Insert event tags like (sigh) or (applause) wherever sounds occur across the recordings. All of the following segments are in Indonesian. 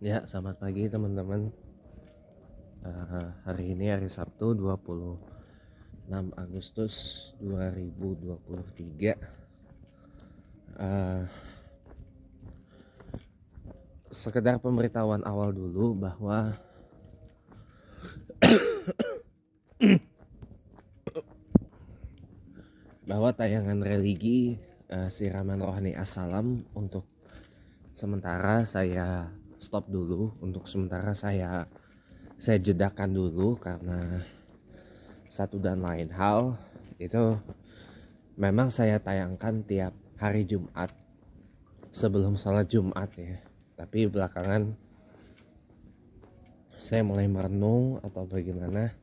Ya, selamat pagi teman-teman. Uh, hari ini hari Sabtu 26 Agustus 2023. Uh, sekedar pemberitahuan awal dulu bahwa (coughs) bahwa tayangan religi uh, siraman rohani assalam untuk sementara saya stop dulu untuk sementara saya saya jedakan dulu karena satu dan lain hal itu memang saya tayangkan tiap hari Jumat sebelum sholat Jumat ya. Tapi belakangan saya mulai merenung atau bagaimana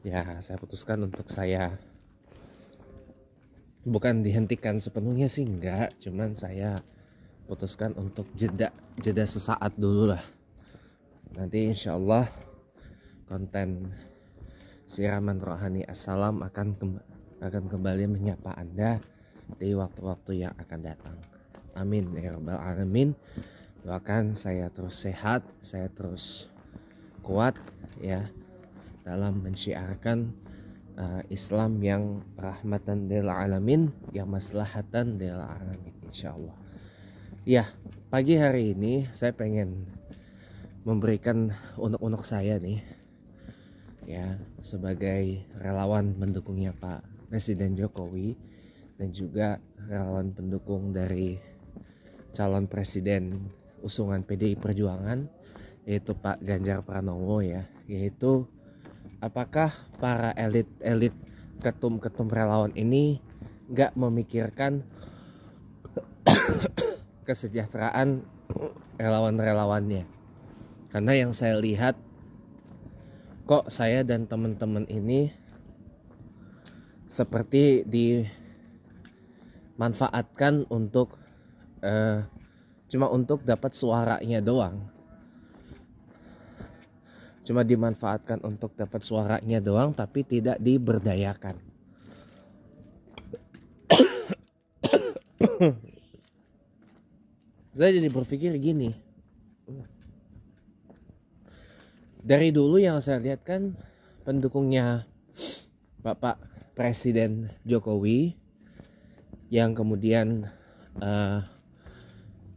ya saya putuskan untuk saya bukan dihentikan sepenuhnya sih enggak. Cuman saya putuskan untuk jeda jeda sesaat dulu lah. Nanti insya Allah konten siraman rohani assalam akan akan kembali menyapa anda di waktu-waktu yang akan datang. Amin ya rabbal alamin. Doakan saya terus sehat saya terus kuat ya dalam mensyiarkan uh, Islam yang rahmatan lil alamin yang maslahatan lil alamin insyaallah Ya, pagi hari ini saya pengen memberikan unek-unek saya nih ya sebagai relawan mendukungnya Pak Presiden Jokowi dan juga relawan pendukung dari calon presiden usungan PDI Perjuangan yaitu Pak Ganjar Pranowo ya yaitu apakah para elit-elit ketum-ketum relawan ini nggak memikirkan kesejahteraan relawan-relawannya. Karena yang saya lihat kok saya dan teman-teman ini seperti dimanfaatkan untuk uh, cuma untuk dapat suaranya doang. Cuma dimanfaatkan untuk dapat suaranya doang tapi tidak diberdayakan saya jadi berpikir gini. Dari dulu yang saya lihat kan pendukungnya Bapak Presiden Jokowi yang kemudian uh,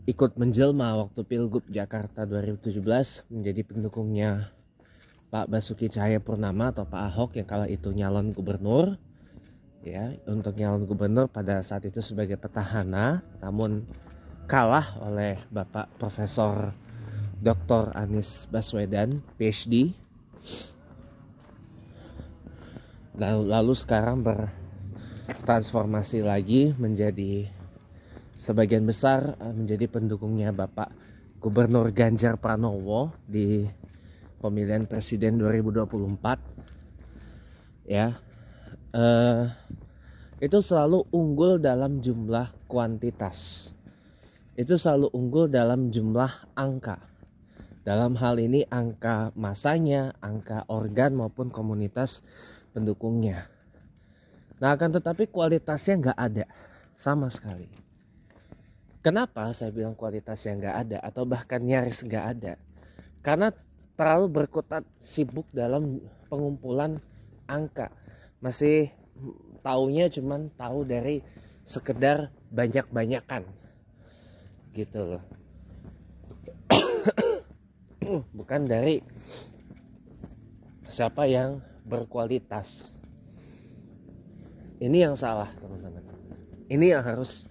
ikut menjelma waktu Pilgub Jakarta 2017 menjadi pendukungnya Pak Basuki Cahaya Purnama atau Pak Ahok yang kala itu nyalon gubernur ya untuk nyalon gubernur pada saat itu sebagai petahana. Namun kalah oleh Bapak Profesor Dr. Anies Baswedan PhD lalu, lalu sekarang bertransformasi lagi menjadi sebagian besar eh, menjadi pendukungnya Bapak Gubernur Ganjar Pranowo di pemilihan presiden 2024 ya eh, itu selalu unggul dalam jumlah kuantitas itu selalu unggul dalam jumlah angka. Dalam hal ini angka masanya, angka organ maupun komunitas pendukungnya. Nah akan tetapi kualitasnya nggak ada sama sekali. Kenapa saya bilang kualitasnya nggak ada atau bahkan nyaris nggak ada? Karena terlalu berkutat sibuk dalam pengumpulan angka. Masih taunya cuman tahu dari sekedar banyak-banyakan gitu loh. (coughs) Bukan dari siapa yang berkualitas. Ini yang salah teman-teman. Ini yang harus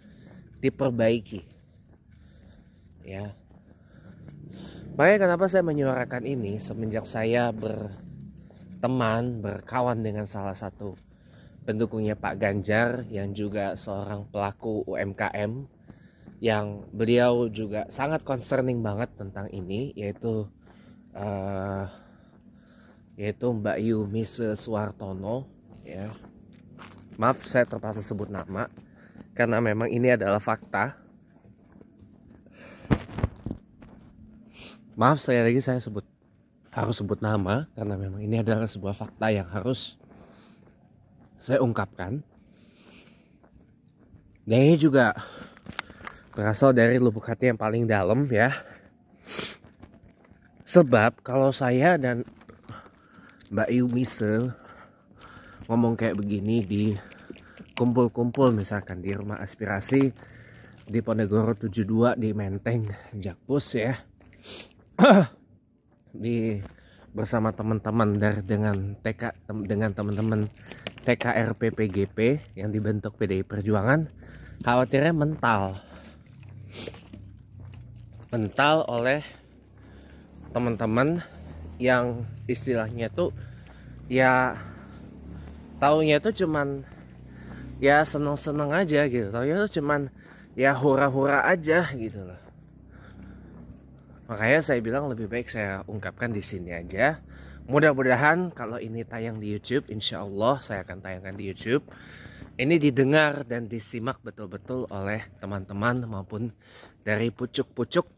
diperbaiki. Ya. Makanya kenapa saya menyuarakan ini semenjak saya berteman berkawan dengan salah satu pendukungnya Pak Ganjar yang juga seorang pelaku UMKM yang beliau juga sangat concerning banget tentang ini yaitu uh, yaitu Mbak Yumi Suwartono ya. Maaf saya terpaksa sebut nama karena memang ini adalah fakta. Maaf saya lagi saya sebut harus sebut nama karena memang ini adalah sebuah fakta yang harus saya ungkapkan. Dan ini juga berasal dari lubuk hati yang paling dalam ya. Sebab kalau saya dan Mbak Yumise ngomong kayak begini di kumpul-kumpul misalkan di rumah aspirasi di Ponegoro 72 di Menteng Jakpus ya. (clears throat) Di bersama teman-teman dari dengan TK dengan teman-teman TKRPPGP yang dibentuk PDI Perjuangan khawatirnya mental mental oleh teman-teman yang istilahnya tuh ya taunya tuh cuman ya seneng-seneng aja gitu taunya tuh cuman ya hura-hura aja gitu loh Makanya saya bilang lebih baik saya ungkapkan di sini aja. Mudah-mudahan kalau ini tayang di YouTube, insya Allah saya akan tayangkan di YouTube. Ini didengar dan disimak betul-betul oleh teman-teman maupun dari pucuk-pucuk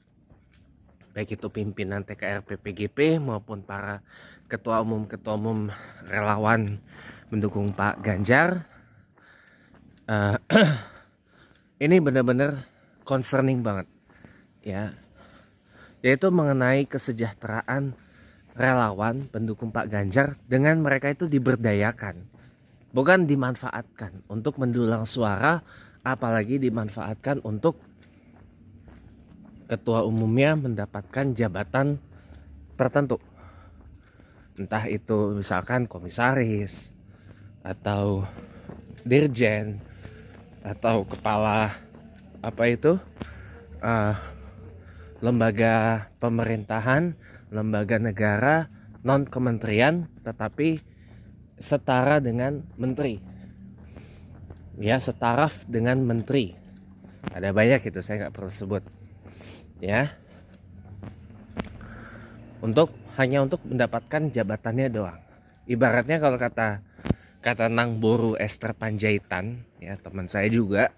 baik itu pimpinan TKR PPGP maupun para ketua umum ketua umum relawan mendukung Pak Ganjar. Uh, (clears throat) ini benar-benar concerning banget ya yaitu mengenai kesejahteraan relawan pendukung Pak Ganjar dengan mereka itu diberdayakan bukan dimanfaatkan untuk mendulang suara apalagi dimanfaatkan untuk ketua umumnya mendapatkan jabatan tertentu entah itu misalkan komisaris atau dirjen atau kepala apa itu uh, lembaga pemerintahan, lembaga negara, non kementerian, tetapi setara dengan menteri. Ya, setaraf dengan menteri. Ada banyak itu saya nggak perlu sebut. Ya. Untuk hanya untuk mendapatkan jabatannya doang. Ibaratnya kalau kata kata Nang Boru Esther Panjaitan, ya teman saya juga,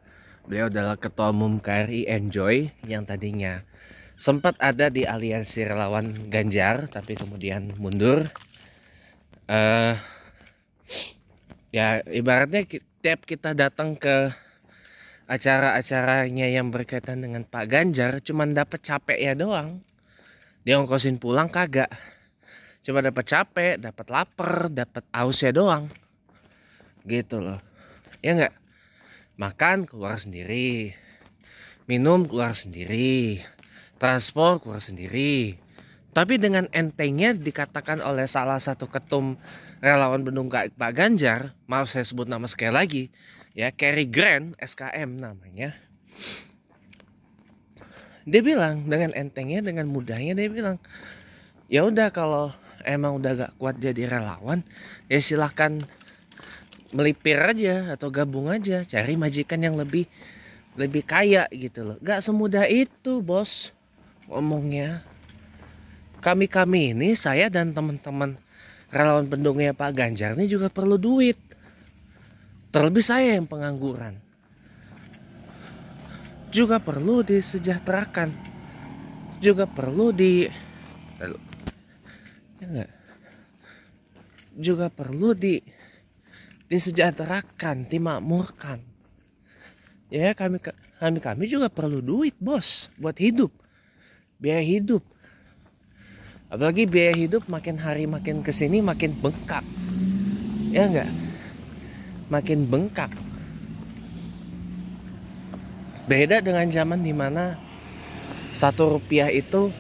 beliau adalah ketua umum KRI Enjoy yang tadinya sempat ada di aliansi relawan Ganjar tapi kemudian mundur uh, ya ibaratnya tiap kita datang ke acara-acaranya yang berkaitan dengan Pak Ganjar cuman dapat capek ya doang. Dia ongkosin pulang kagak. Cuma dapat capek dapat lapar dapat aus ya doang. Gitu loh. Ya nggak? Makan keluar sendiri. Minum keluar sendiri. Transport keluar sendiri. Tapi dengan entengnya dikatakan oleh salah satu ketum relawan Bendung Pak Ganjar, maaf saya sebut nama sekali lagi, ya Kerry Grant SKM namanya. Dia bilang dengan entengnya, dengan mudahnya dia bilang, ya udah kalau emang udah gak kuat jadi relawan, ya silahkan melipir aja atau gabung aja, cari majikan yang lebih lebih kaya gitu loh. Gak semudah itu bos ngomongnya kami-kami ini saya dan teman-teman relawan pendukungnya Pak Ganjar ini juga perlu duit terlebih saya yang pengangguran. Juga perlu disejahterakan. Juga perlu di ya enggak? Juga perlu di disejahterakan dimakmurkan. Ya kami kami kami juga perlu duit bos buat hidup. Biaya hidup. Apalagi biaya hidup makin hari makin ke sini makin bengkak. Ya enggak makin bengkak. Beda dengan zaman di mana satu rupiah itu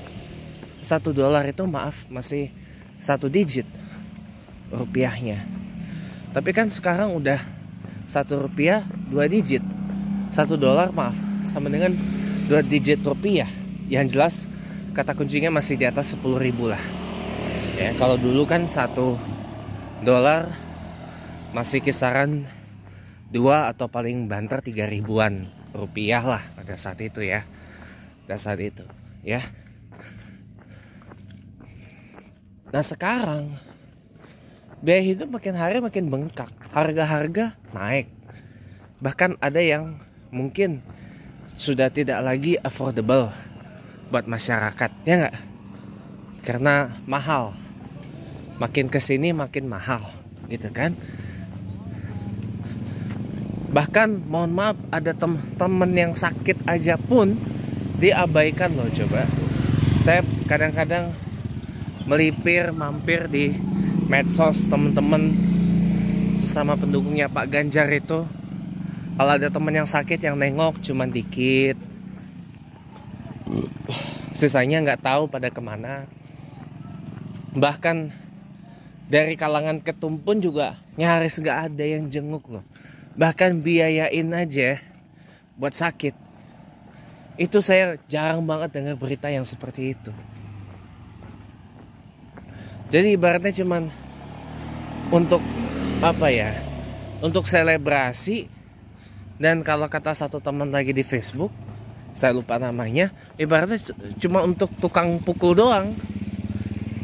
satu dolar itu maaf masih satu digit rupiahnya. Tapi kan sekarang udah satu rupiah dua digit. Satu dolar maaf sama dengan dua digit rupiah. Yang jelas kata kuncinya masih di atas 10 ribu lah. Ya kalau dulu kan satu dolar masih kisaran dua atau paling banter tiga ribuan rupiah lah pada saat itu ya. Pada saat itu ya. Nah sekarang biaya hidup makin hari makin bengkak. Harga-harga naik. Bahkan ada yang mungkin sudah tidak lagi affordable buat masyarakat ya nggak? Karena mahal. Makin ke sini makin mahal gitu kan bahkan mohon maaf ada temen yang sakit aja pun diabaikan loh coba. Saya kadang-kadang melipir mampir di medsos teman-teman sesama pendukungnya Pak Ganjar itu. Kalau ada teman yang sakit yang nengok cuman dikit. Sisanya nggak tahu pada ke mana. Bahkan dari kalangan ketum pun juga nyaris nggak ada yang jenguk loh bahkan biayain aja buat sakit. Itu saya jarang banget dengar berita yang seperti itu. Jadi ibaratnya cuman untuk apa ya untuk selebrasi dan kalau kata satu teman lagi di Facebook saya lupa namanya ibaratnya cuma untuk tukang pukul doang.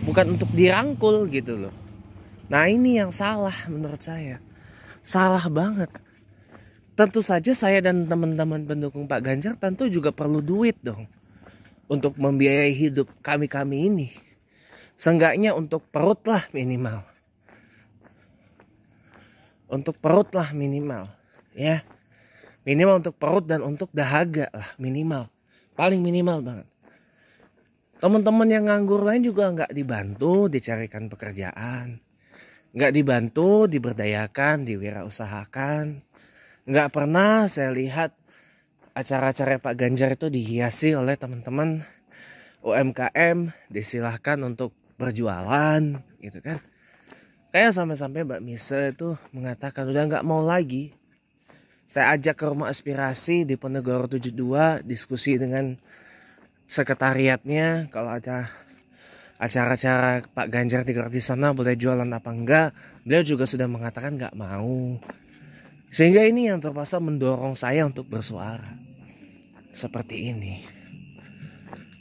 Bukan untuk dirangkul gitu loh. Nah ini yang salah menurut saya salah banget tentu saja saya dan teman-teman pendukung Pak Ganjar tentu juga perlu duit dong untuk membiayai hidup kami-kami ini Seenggaknya untuk perut lah minimal. Untuk perut lah minimal. Ya. Minimal untuk perut dan untuk dahaga lah minimal. Paling minimal banget. Teman-teman yang nganggur lain juga nggak dibantu dicarikan pekerjaan. Nggak dibantu diberdayakan, diwirausahakan. Nggak pernah saya lihat acara-acara Pak Ganjar itu dihiasi oleh teman-teman UMKM disilahkan untuk berjualan gitu kan. Kayak sampai-sampai Mbak Misa itu mengatakan udah nggak mau lagi. Saya ajak ke rumah aspirasi di Ponegoro 72 diskusi dengan sekretariatnya. Kalau ada acara-acara Pak Ganjar di di sana boleh jualan apa enggak? Beliau juga sudah mengatakan nggak mau. Sehingga ini yang terpaksa mendorong saya untuk bersuara. Seperti ini.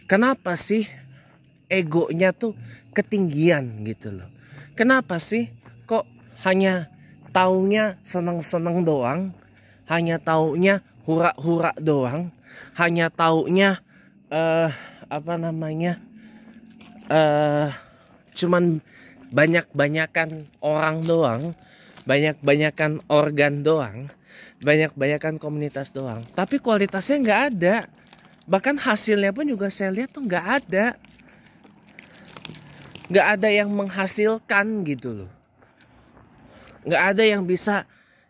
Kenapa sih egonya tuh ketinggian gitu loh. Kenapa sih kok hanya taunya seneng-seneng doang, hanya taunya hura-hura doang, hanya taunya uh, apa namanya uh, cuman banyak-banyakan orang doang, banyak-banyakan organ doang, banyak-banyakan komunitas doang. Tapi kualitasnya nggak ada. Bahkan hasilnya pun juga saya lihat tuh nggak ada nggak ada yang menghasilkan gitu loh nggak ada yang bisa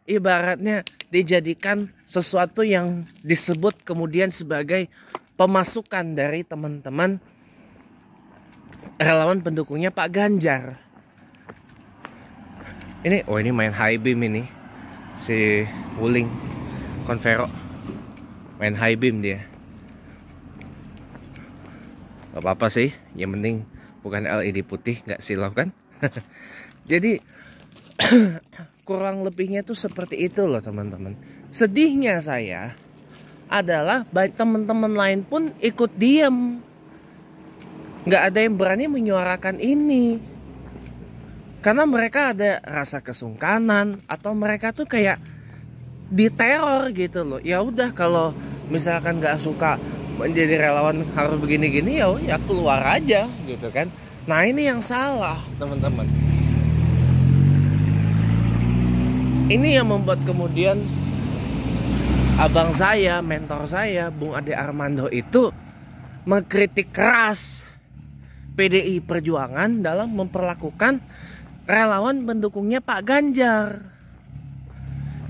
ibaratnya dijadikan sesuatu yang disebut kemudian sebagai pemasukan dari teman-teman relawan pendukungnya Pak Ganjar. Ini oh ini main high beam ini. Si Wuling Convero main high beam dia. Gak apa-apa sih yang penting bukan LED putih nggak silau kan? (laughs) Jadi (coughs) kurang lebihnya tuh seperti itu loh teman-teman. Sedihnya saya adalah baik teman-teman lain pun ikut diem nggak ada yang berani menyuarakan ini. Karena mereka ada rasa kesungkanan atau mereka tuh kayak diteror gitu loh. Ya udah kalau misalkan nggak suka menjadi relawan harus begini-gini ya ya keluar aja gitu kan. Nah ini yang salah teman-teman. Ini yang membuat kemudian abang saya mentor saya Bung Ade Armando itu mengkritik keras PDI Perjuangan dalam memperlakukan relawan pendukungnya Pak Ganjar.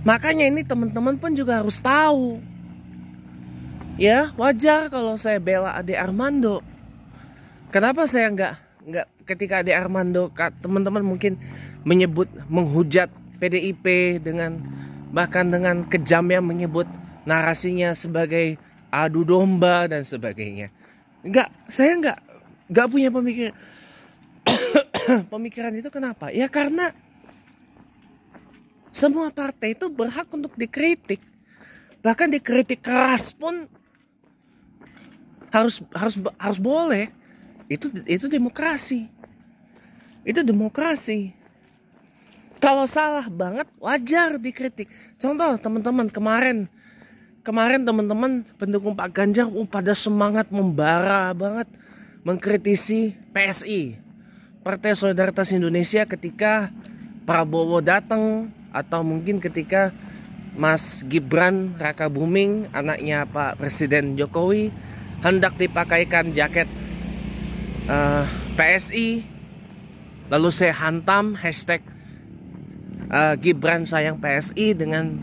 Makanya ini teman-teman pun juga harus tahu. Ya wajar kalau saya bela Ade Armando. Kenapa saya nggak nggak ketika Ade Armando teman-teman mungkin menyebut menghujat PDIP dengan bahkan dengan kejamnya menyebut narasinya sebagai adu domba dan sebagainya. Nggak saya nggak nggak punya pemikiran. (coughs) Pemikiran itu kenapa? Ya karena semua partai itu berhak untuk dikritik. Bahkan dikritik keras pun harus harus harus boleh. Itu itu demokrasi. Itu demokrasi. Kalau salah banget wajar dikritik. Contoh teman-teman kemarin kemarin teman-teman pendukung Pak Ganjar uh, pada semangat membara banget mengkritisi PSI Partai Solidaritas Indonesia ketika Prabowo datang atau mungkin ketika Mas Gibran Raka Buming anaknya Pak Presiden Jokowi hendak dipakaikan jaket uh, eh, PSI lalu saya hantam hashtag uh, Gibran sayang PSI dengan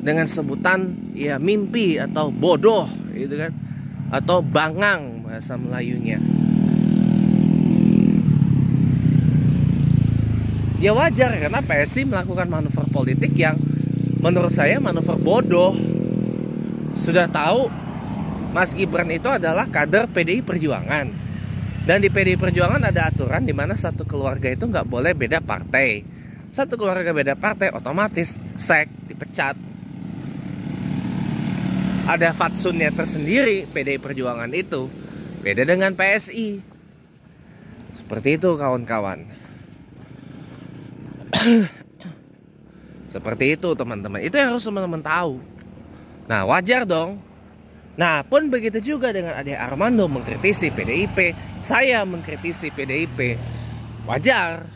dengan sebutan ya mimpi atau bodoh gitu kan atau bangang bahasa Melayunya. Ya wajar karena PSI melakukan manuver politik yang menurut saya manuver bodoh? Sudah tahu Mas Gibran itu adalah kader PDI Perjuangan. Dan di PDI Perjuangan ada aturan di mana satu keluarga itu nggak boleh beda partai. Satu keluarga beda partai otomatis sek dipecat. Ada fatsunnya tersendiri PDI Perjuangan itu beda dengan PSI seperti itu kawan-kawan. (coughs) Seperti itu teman-teman. Itu yang harus teman-teman tahu. Nah wajar dong. Nah pun begitu juga dengan Ade Armando mengkritisi PDIP saya mengkritisi PDIP wajar.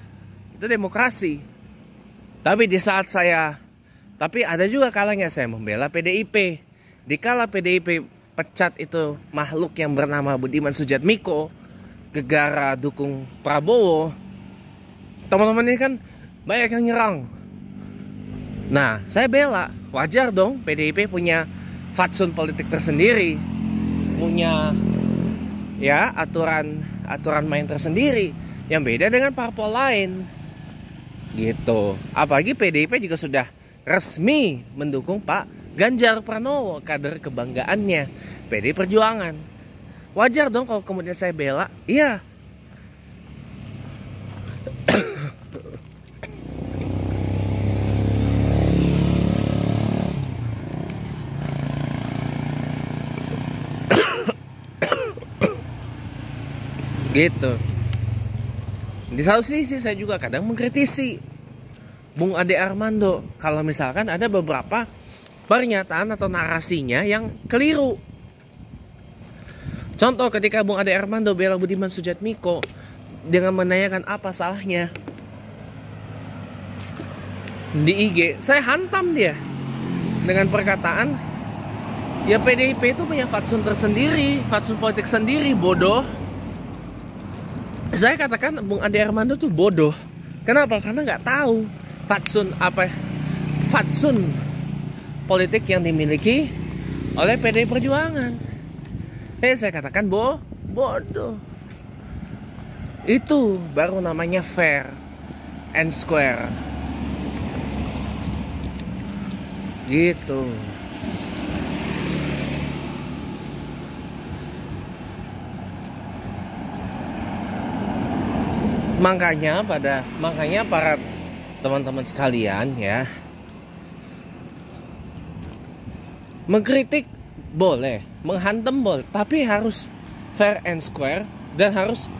Itu demokrasi. Tapi di saat saya tapi ada juga kalanya saya membela PDIP Dikala PDIP pecat itu makhluk yang bernama Budiman Sujatmiko gegara dukung Prabowo. Teman-teman ini kan banyak yang nyerang. Nah saya bela. Wajar dong PDIP punya fatsun politik tersendiri. Punya ya aturan aturan main tersendiri yang beda dengan parpol lain. Gitu. Apalagi PDIP juga sudah resmi mendukung Pak Ganjar Pranowo kader kebanggaannya PD Perjuangan. Wajar dong kalau kemudian saya bela. Iya. Gitu. Di satu sisi saya juga kadang mengkritisi Bung Ade Armando. Kalau misalkan ada beberapa pernyataan atau narasinya yang keliru. Contoh ketika Bung Ade Armando bela Budiman Sujatmiko dengan menanyakan apa salahnya di IG, saya hantam dia dengan perkataan ya PDIP itu punya fatsun tersendiri, fatsun politik sendiri, bodoh. Saya katakan Bung Ade Armando tuh bodoh. Kenapa? Karena nggak tahu fatsun apa fatsun politik yang dimiliki oleh PDI Perjuangan. Eh saya katakan bo bodoh. Itu baru namanya fair and square. Gitu. Makanya pada makanya para teman-teman sekalian ya mengkritik boleh. Menghantam boleh. Tapi harus fair and square dan harus